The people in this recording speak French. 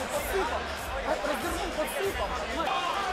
подсыпал. Развернул, подсыпал.